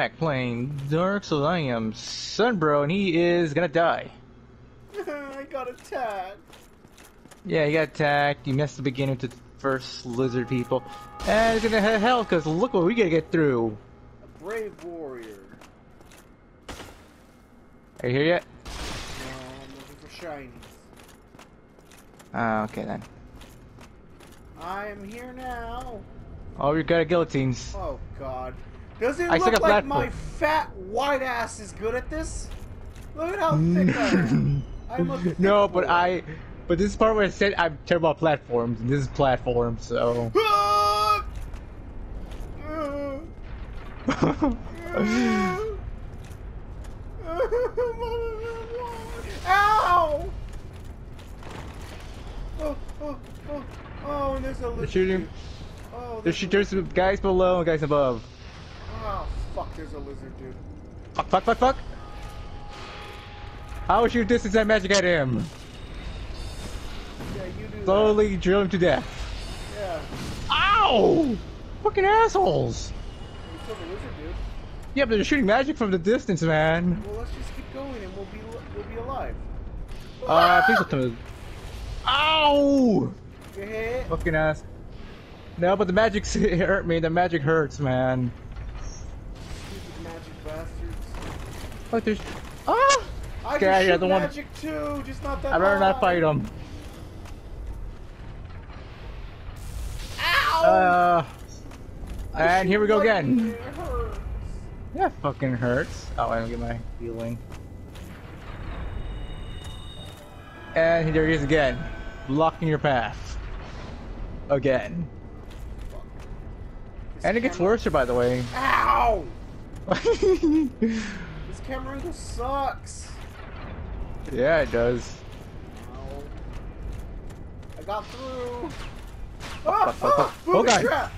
back playing Dark Souls. I am Sunbro, and he is gonna die. I got attacked. Yeah, he got attacked. You missed the beginning with the first lizard people. And he's gonna have hell, because look what we gotta get through. A brave warrior. Are you here yet? No, I'm looking for shinies. Ah, okay then. I am here now. Oh, we got guillotines. Oh God. Does it I look like platform. my fat white ass is good at this? Look at how thick I am. I'm no, but. I. But this is part where I said I'm terrible at platforms, and this is platform, so. Ow! Oh, oh, oh, oh, oh, and there's a They're shooting. Oh, There's, there's, a guys below and guys above. Oh, fuck, there's a lizard, dude. Fuck, fuck, fuck, fuck. How would you distance that magic at him? Yeah, you do Slowly drill him to death. Yeah. Ow! Fucking assholes! Yeah. You killed the lizard, dude. Yeah, but they're shooting magic from the distance, man. Well, let's just keep going and we'll be we'll be alive. Uh, please don't. Ow! Fucking ass. No, but the magic hurt me. The magic hurts, man. Like there's. Ah! I Okay, can yeah, shoot the one- magic too, just not that I'd rather not fight him. Ow! Uh. And here we go again. That fucking hurts. Oh, I don't get my healing. And there he is again. Blocking your path. Again. And it gets worse, by the way. Ow! This camera angle sucks. yeah, it does. Ow. I got through. Ah, fuck, ah, fuck. booby Oh, God. trap.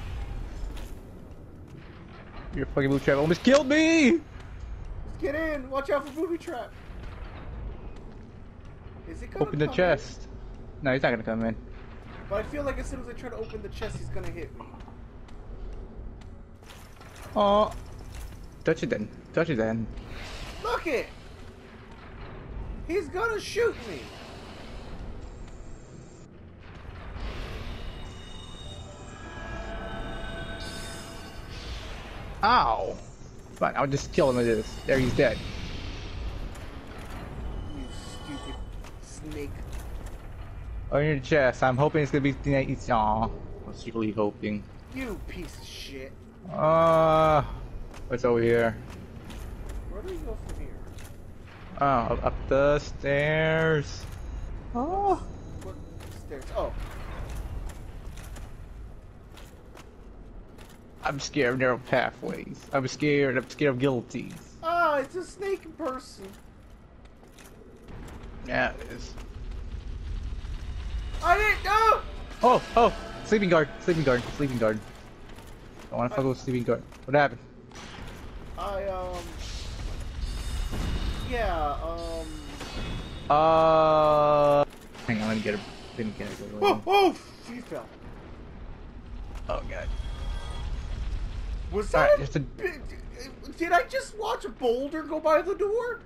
Your fucking blue trap almost killed me! Let's get in. Watch out for booby trap. Is it gonna Open the come in? chest. No, he's not gonna come in. But I feel like as soon as I try to open the chest, he's gonna hit me. Oh. Touch it then. Touch it then. Look it. He's gonna shoot me. Ow! Fine, I'll just kill him with this. There, he's dead. You stupid snake. On your chest. I'm hoping it's gonna be. It's, aw. I'm secretly hoping. You piece of shit. Uh. What's over here? Where do we go from here? Oh, up, up the stairs. Oh. What stairs? Oh, I'm scared of narrow pathways. I'm scared. I'm scared of guillotines. ah, it's a snake in person. Yeah, it is. I didn't know. Oh, oh, sleeping guard, sleeping guard, sleeping guard. I want to fuck with sleeping guard. What happened? I um. Yeah. Um. Uh, hang on, let me get a. Didn't get it. Oh, oh, he fell. Oh god. Was that? Alright, a- a- Did I just watch a boulder go by the door?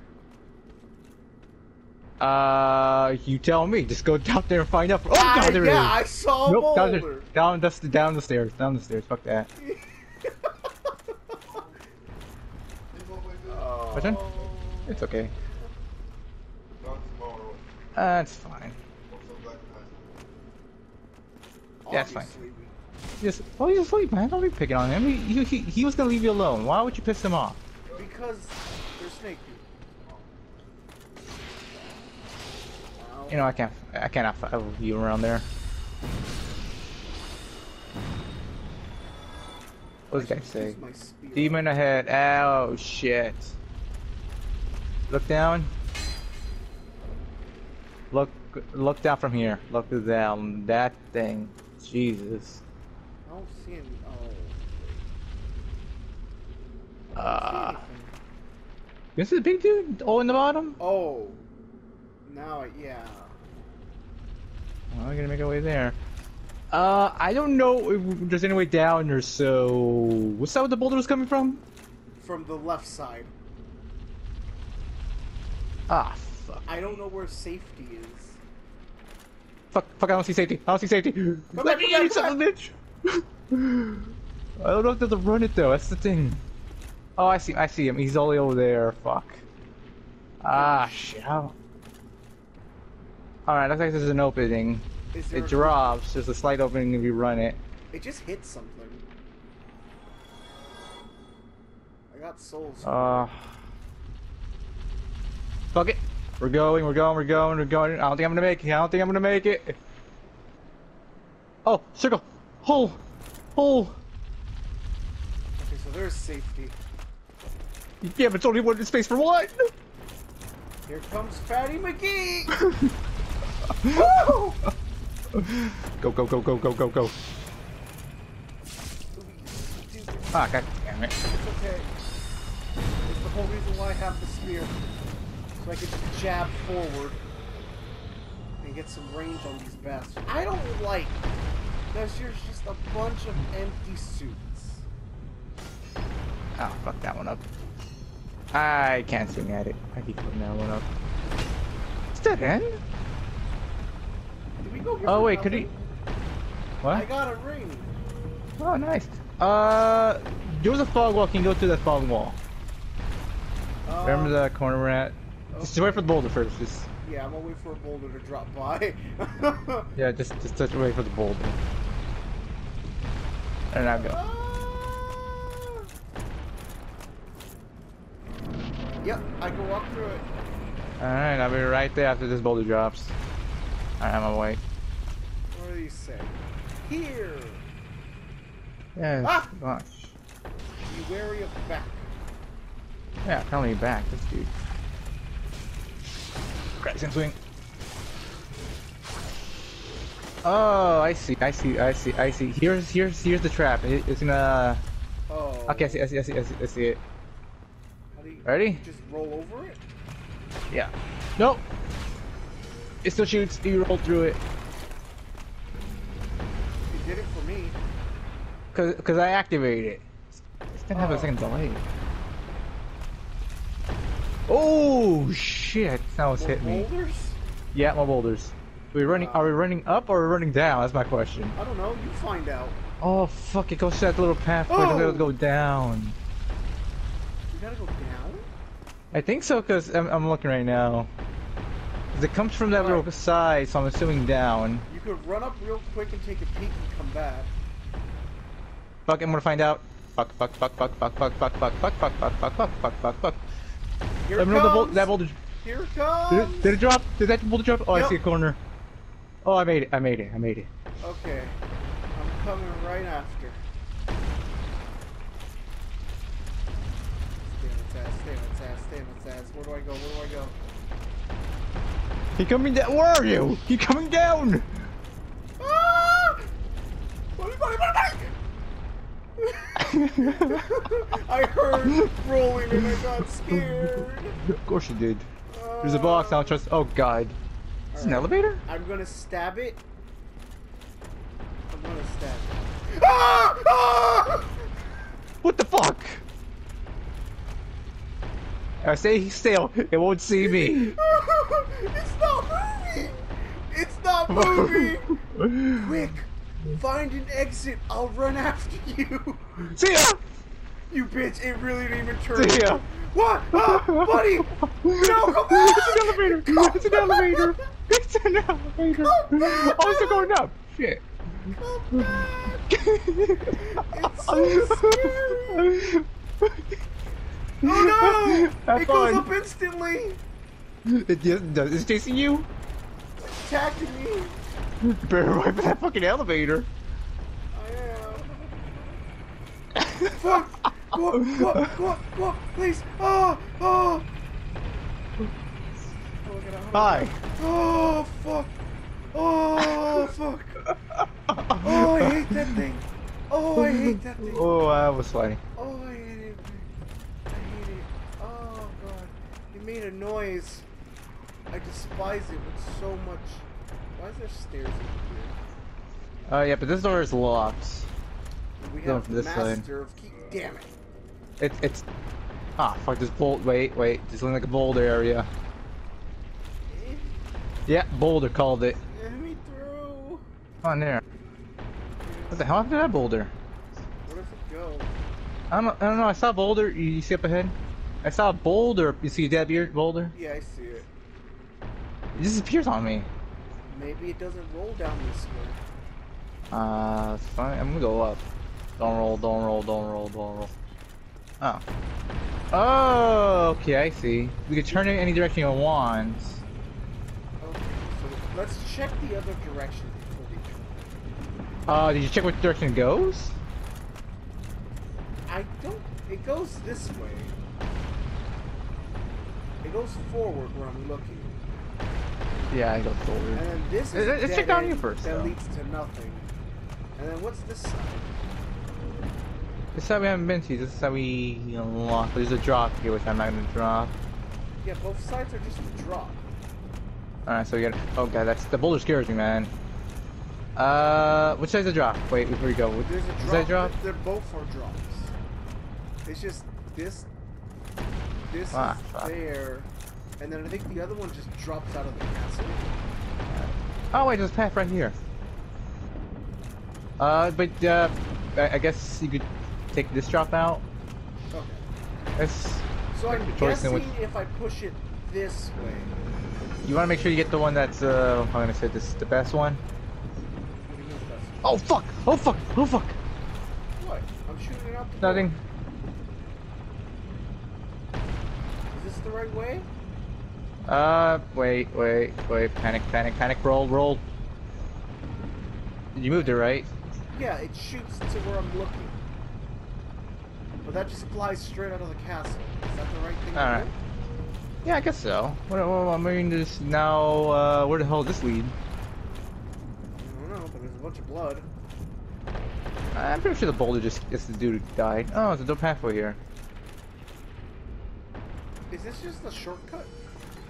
Uh, you tell me. Just go down there and find out. Oh I- god, there it is. yeah, I saw a Nope, down, boulder. the, down, the, down the stairs, down the stairs. Fuck that. Which one? It's okay. Uh, fine. Yeah, it's fine. Just, oh, he's asleep, man. Don't be picking on him. He, he, he, he was gonna leave you alone. Why would you piss him off? Because they're snake people. You know, I can't, I cannot follow you around there. What does I say? use my spear. Demon ahead. Oh shit. Look down. Look, look down from here. Look down. That thing. Jesus. I don't see any. Oh. See Uh, this is a big dude. Oh, in the bottom. Oh. Now, yeah. Well, we're gonna make our way there. Uh, I don't know if there's any way down or so. What's that where the boulder was coming from? from the left side. Ah, fuck. I don't know where safety is. Fuck, fuck, I don't see safety. I don't see safety. back, Let me come in, son of a bitch. I don't know if to run it though, that's the thing. Oh, I see, I see him. He's all the way over there. Fuck. Ah, shit. Alright, looks like there's an opening. There It drops. There's a slight opening if you run it. It just hit something. I got souls. Uh. Fuck it. We're going, we're going, we're going, we're going. I don't think I'm gonna make it. I don't think I'm gonna make it. Oh, circle. Hole. Hole. okay, so there's safety. Yeah, but it's only one space for one. Here comes Fatty McGee! Woo! Go, go, go, go, go, go, go. Dude, Ah, god damn it. It's okay. It's the whole reason why I have the spear. So I can just jab forward and get some range on these bastards. I don't like that there's just a bunch of empty suits. Oh, fuck that one up. I can't swing at it. I keep putting that one up. Is that end? Did we go Oh, wait, could he? nothing? I got a ring. Oh, nice. Uh, was a fog wall. Can you go through that fog wall? Um, Remember the corner we're at? Just wait for the boulder first. Just Yeah, I'm gonna wait for a boulder to drop by. yeah, just just just wait for the boulder. And I'll go. Ah! Yep, I can walk through it. All right, I'll be right there after this boulder drops. All right, I'm away. What do you say? Here! Yeah. Ah! Gosh. Be wary of back. Yeah, tell me back. This dude. Crackson swing. Oh, I see, I see, I see, I see. Here's here's here's the trap. It, it's gonna. Oh. Okay, I see, I see, I see, I see, I see it. How do you Ready? just roll over it? Yeah. Nope. It still shoots. You roll through it. You did it for me. Cause, cause I activated it. It's gonna have Oh. a second delay. Oh shit! That was hit me. boulders? Yeah, my boulders. Are we running? Are we running up or are we running down? That's my question. I don't know. You find out. Oh fuck! It goes to that little path where Oh! it'll go down. You gotta go down? I think so, cause I'm, I'm looking right now. it comes from that little side, so I'm assuming down. You could run up real quick and take a peek and come back. Fuck! I'm gonna find out. Fuck! Fuck! Fuck! Fuck! Fuck! Fuck! Fuck! Fuck! Fuck! Fuck! Fuck! Fuck! Fuck! Fuck! Fuck! Here Let me know the comes! that boulder. Here it Did comes! it, did it drop? Did that boulder drop? Oh, I see a corner. Oh, I made it. I made it. I made it. Okay. I'm coming right after. Stay on its ass, stay on its ass, stay on its ass. Where do I go? Where do I go? He coming down. Where are you? He coming down. Ah! Buddy, buddy, buddy! I heard rolling and I got scared. of course you did. There's a box. I don't trust. Oh god. Is this an elevator? I'm gonna stab it. I'm gonna stab it. Ah! Ah! What the fuck? I say still. It won't see me. it's not moving! It's not moving! Quick! Find an exit. I'll run after you. See ya. You bitch, it really didn't even turn. See ya. What? Ah, buddy! No, come back! It's an elevator. Come It's an elevator. It's an elevator. Oh, it's going up. Shit. Come back! It's so scary! Oh no! Have it goes up instantly! It does. It's chasing you. It's Attacking me! You better for that fucking elevator. I am. Fuck! Go up, go up, go up, go up, please! Oh! Oh! Oh, Hi. Oh, fuck! Oh, fuck! Oh, I hate that thing! Oh, I hate that thing! Oh, that was funny. Oh, I hate it. I hate it. Oh, God. It made a noise. I despise it with so much. Why is there stairs over here? Oh yeah, but this door is locked. We Going have this side. master of key. Damn it. It, it's Ah, fuck this bolt. Wait, wait. This looks like a boulder area. Yeah, boulder called it. Get me through. Come on there. What the hell happened to that boulder? Where does it go? I don't, I don't know. I saw a boulder. You, you see up ahead? I saw a boulder. You see that beard boulder? Yeah, I see it. It disappears on me. Maybe it doesn't roll down this way. Uh, fine. I'm gonna go up. Don't roll, don't roll, don't roll, don't roll. Oh. Oh, okay, I see. We can turn it any direction you want. Okay, so let's check the other direction before we turn. Uh, did you check which direction it goes? I don't. It goes this way. It goes forward where I'm looking. Yeah, I go forward. And then this is Let's- a check down here first, That though. leads to nothing. And then what's this side? This side we haven't been to. This is how we unlock. There's a drop here, which I'm not gonna drop. Yeah, both sides are just a drop. Alright, so we got. Oh god, that's the boulder scares me, man. Uh, which side's the drop? Wait, before we go, which There's a is drop. that drop? They're both are drops. It's just this. This Ah, is fuck. there, and then I think the other one just drops out of the castle. Oh wait, there's a path right here. Uh, but uh, I, I guess you could take this drop out. Okay. It's, So I'm guessing if I push it this way, you want to make sure you get the one that's uh, I'm gonna say this is the best one. what do you mean that's Oh fuck! Oh fuck! Oh fuck! what? I'm shooting it out the door. Nothing. Is this the right way? Uh, wait, wait, wait. Panic, panic, panic. Roll, roll. You moved it right. Yeah, it shoots to where I'm looking. But that just flies straight out of the castle. Is that the right thing Alright. to do? Yeah, I guess so. What, what, I mean, this now. Uh, where the hell does this lead? I don't know, but there's a bunch of blood. I'm pretty sure the boulder just is the dude who died. Oh, there's a dope pathway here. Is this just a shortcut?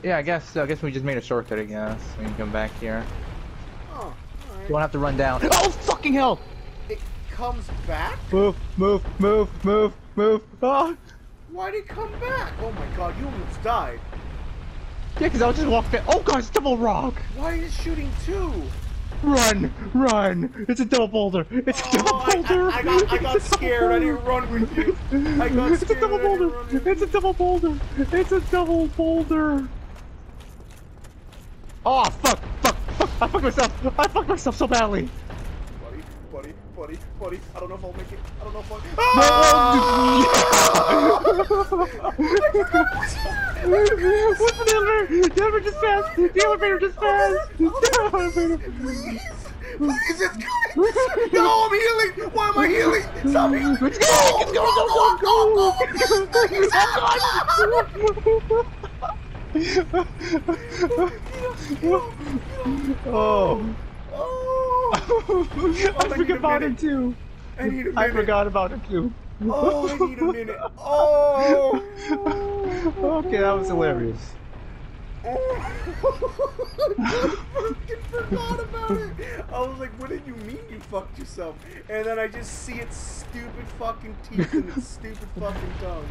Yeah, I guess. I guess we just made a shortcut. I guess we can come back here. Oh. You won't have to run down. Oh fucking hell! It comes back? Move, move, move, move, move. Oh, Why'd it come back? Oh my god, you almost died. yeah, because I was just walking. Oh god, it's double rock. Why is it shooting two? Run, run! It's a double boulder. It's a oh, double Oh, I, boulder. I, I got, I got a double scared. I didn't run with you. I got It's a scared. double I didn't boulder. It's a double boulder. It's a double boulder. Oh fuck, fuck, fuck! I fucked myself. I fucked myself so badly. Buddy, buddy, buddy, buddy. I don't know if I'll make it. I don't know if I'll. What's the elevator? The elevator just passed. The elevator just passed. The elevator. Please! Please, it's coming! No, I'm healing! Why am I healing? Stop healing! Let's go! Let's go! Go! Go! Oh! Oh! I forgot about it too. I need a minute. I forgot about it too. Oh, I need a minute. Oh! okay, that was hilarious. Oh. I fucking forgot about it. I was like, what did you mean you fucked yourself? And then I just see its stupid fucking teeth and its stupid fucking tongue.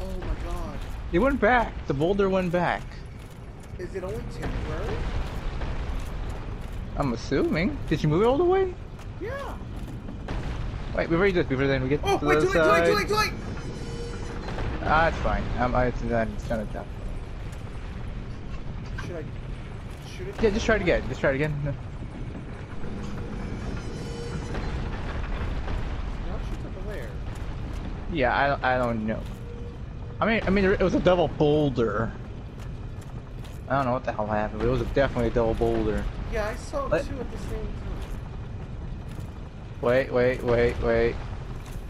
Oh my god. It went back. The boulder went back. Is it only temporary? I'm assuming. Did you move it all the way? Yeah. Wait, we already did before then we get Oh, to wait, the too late, too late, too late, too late! Ah, it's fine. Um, I, it's, uh, it's not a tough. Should I shoot it? Yeah, just try it again. Just try it again. No, shoot over there. Yeah, I, I don't know. I mean, I mean, it was a double boulder. I don't know what the hell happened, but it was definitely a double boulder. Yeah, I saw Let- two at the same time. Wait, wait, wait, wait.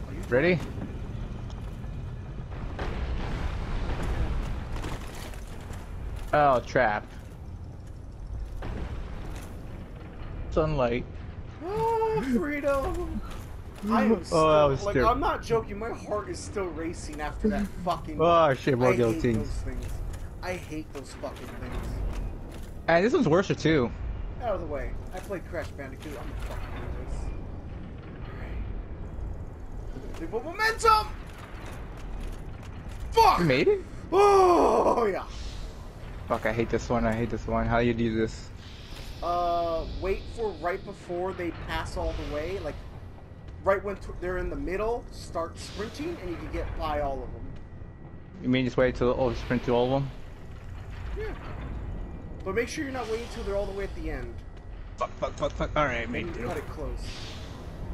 Are you Ready? Oh, trap. Sunlight. Ah, oh, freedom! I am still, Oh, that was like, terrible. I'm not joking, my heart is still racing after that fucking... Oh shit, more I hate guillotines. those things. I hate those fucking things. And this one's worse too. Out of the way. I played Crash Bandicoot, I'm gonna fucking do this. Alright. Momentum! Fuck! You made it? Oh yeah. Fuck, I hate this one. I hate this one. How do you do this? Uh, wait for right before they pass all the way, like right when t- they're in the middle. Start sprinting, and you can get by all of them. You mean just wait till oh sprint to all of them? Yeah. But make sure you're not waiting till they're all the way at the end. Fuck, fuck, fuck, fuck. All right, Maybe mate. cut it close.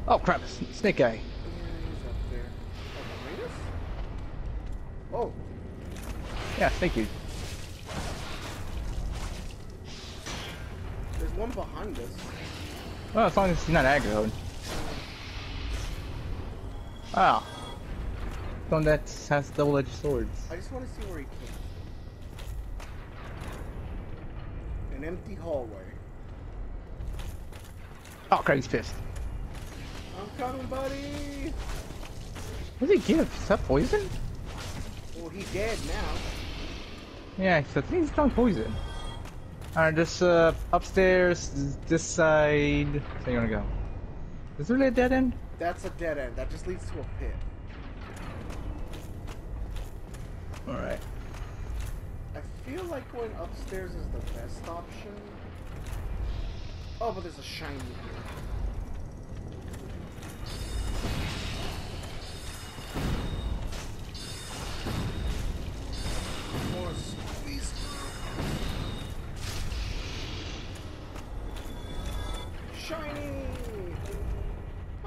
Oh crap, S- snake guy. Yeah, he's up there. Oh. Oh, Yeah, thank you. there's one behind us. Well, as long as he's not aggroed. Wow. One that has double-edged swords. I just want to see where he came. An empty hallway. Oh Craig's pissed. I'm coming, buddy. What does he give? Is that poison? Well, he's dead now. Yeah, so I think he's strong poison. Alright, this uh upstairs, this side. So you wanna go? Is there really a dead end? That's a dead end. That just leads to a pit. Alright. I feel like going upstairs is the best option. Oh, but there's a shiny here.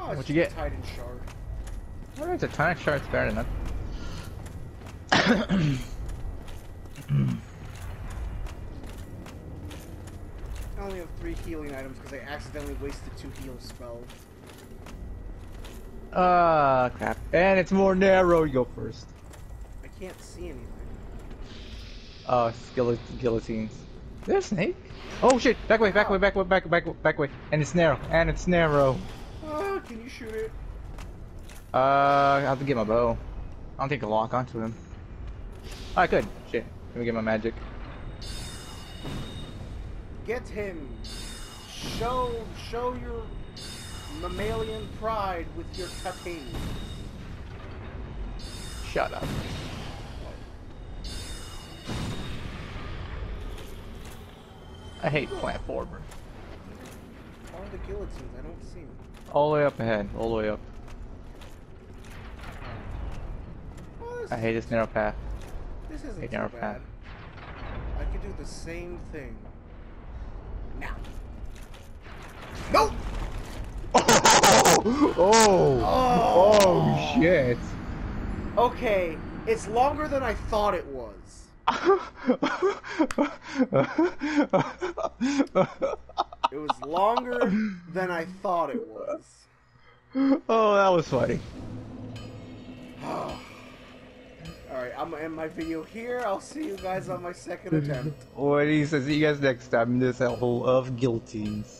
Oh, What'd you get? Titan shard. The tonic shard's better than I only have three healing items because I accidentally wasted two heal spells. Ah, crap. And it's more narrow. You go first. I can't see anything. Oh, skillet guillotines. Is there a snake? Oh shit! Back away, back away, back away, back back back away. And it's narrow. And it's narrow. Can you shoot it? Uh, I have to get my bow. I don't think I can lock onto him. I could. Shit. Let me get my magic. Get him. Show show your mammalian pride with your tutting. Shut up. I hate platformers. All the guillotines, I don't see them. All the way up ahead. All the way up. Oh, I hate this narrow path. this isn't hate too narrow bad. path. I could do the same thing. Now. Nope! Oh! Oh! Oh shit! Okay, it's longer than I thought it was. It was longer than I thought it was. oh, that was funny. Alright, I'm gonna end my video here. I'll see you guys on my second attempt. What he says, see you guys next time in this hellhole of guillotines.